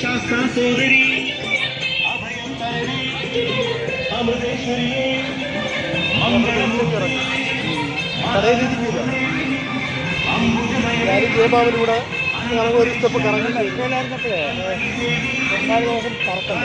ശാസ്താസോദരി അഭയം തരണി അമൃതേശ്വരി. ജയബാബിന് കൂടെ കറങ്ങും ഒരു സ്റ്റെപ്പ് കറങ്ങി കഴിക്കുമല്ലായിരുന്നപ്പോഴേ രണ്ടാമത് ദിവസം പറക്കണ്ട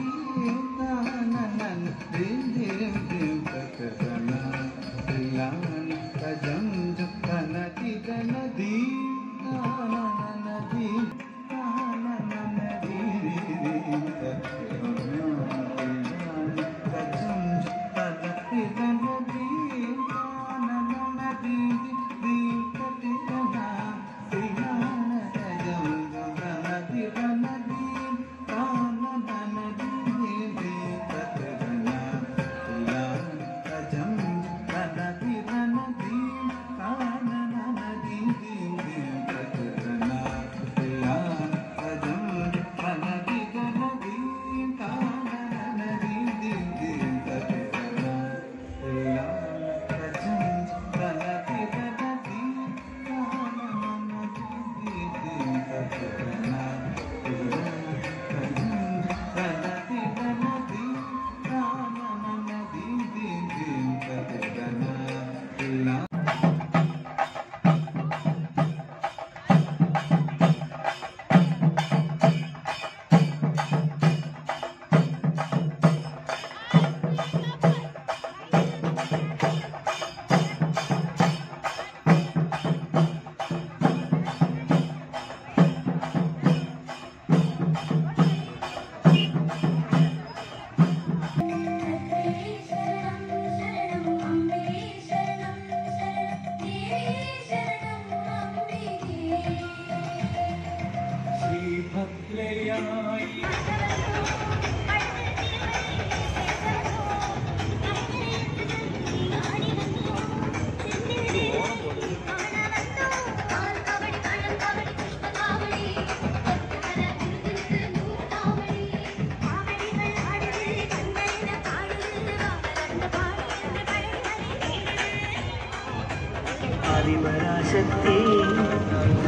ശക്തി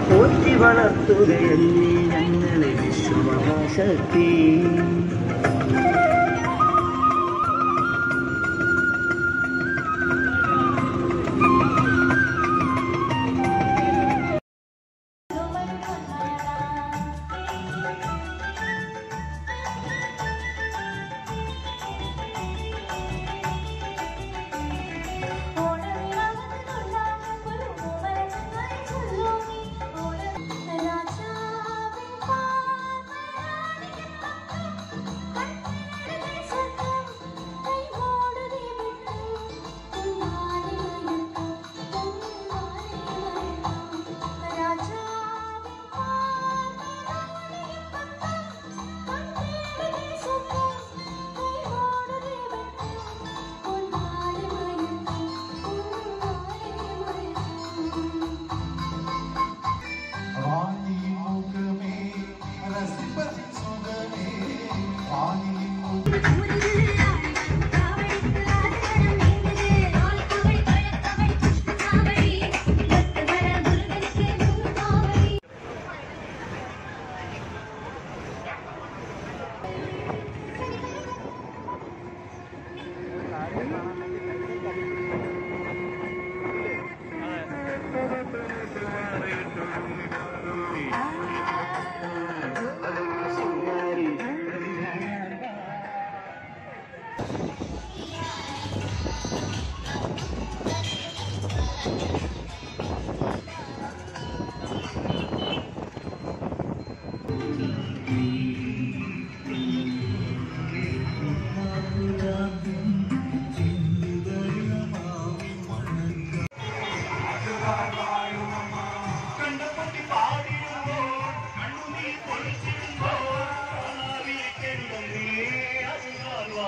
പോറ്റി വളർത്തുകയല്ലേ ഞങ്ങളെ വിശ്വമഹാശക്തി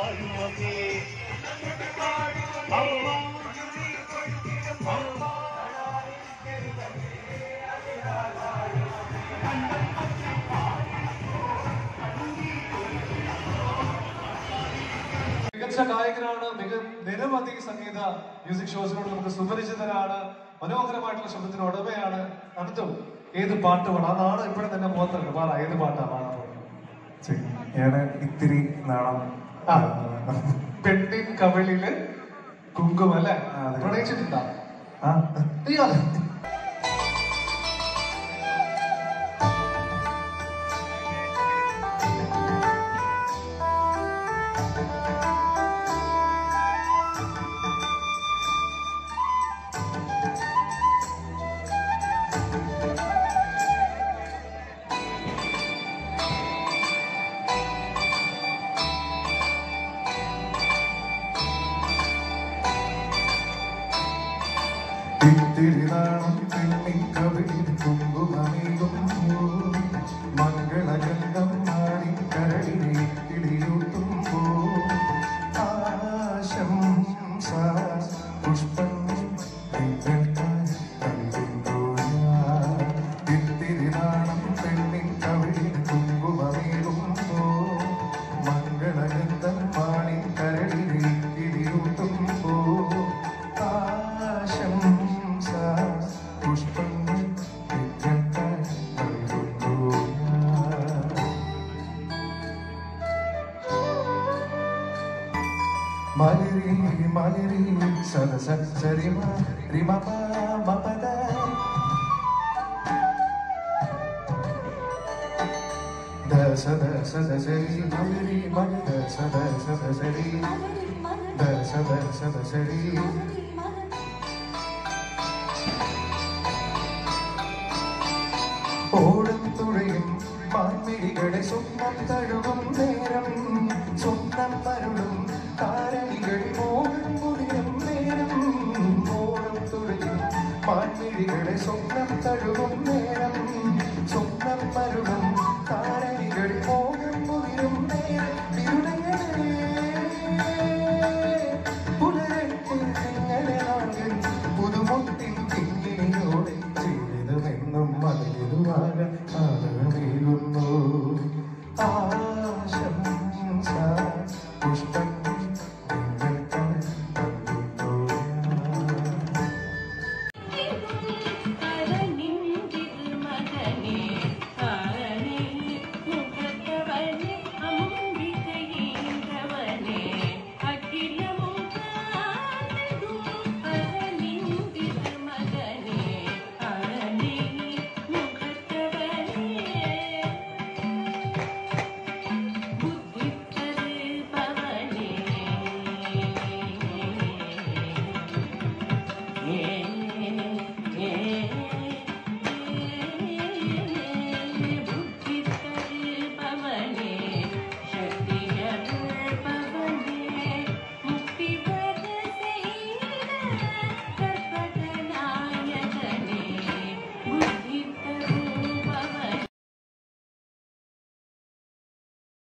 പാടുവേ മികച്ച ഗായകനാണ് മിക നിരവധി സംഗീത മ്യൂസിക് ഷോസിനോട് നമുക്ക് സുപരിചിതനാണ് മനോഹരമായിട്ടുള്ള ശബ്ദത്തിന് ഉടമയാണ് അടുത്തും ഏത് പാട്ട് അതാണ് ഇപ്പോഴും തന്നെ മുഖത്തുണ്ട് ഏത് പാട്ടാണ് ഞാൻ ഇത്തിരി നാണം. ആ പെണ്ണിൻ കവിളിൽ കുങ്കുമം അല്ലെ? ആ, അതെ. പ്രണയിച്ചിട്ടുണ്ടാ? ആ. അയ്യോ ഇത്തിരി നാണം പെണ്ണിൻ കവിളിൽ കുങ്കുമമേകും മംഗളഗന്ധം മലരി മലരി സദസ സരിമ റിമ മപദ ദസ സദ ദസരി മലരി മല ദസ ദസ ദസരി ദ സദ ദസരി ഓടും തുഴയും മാൻമിഴികളെ സ്വന്തം തഴുകും നേരം സ്വന്തം തരുളും തുഴയും മാൻമിഴികളെ സ്വപ്നം തഴുകും നേരം സ്വപ്നം തരുളും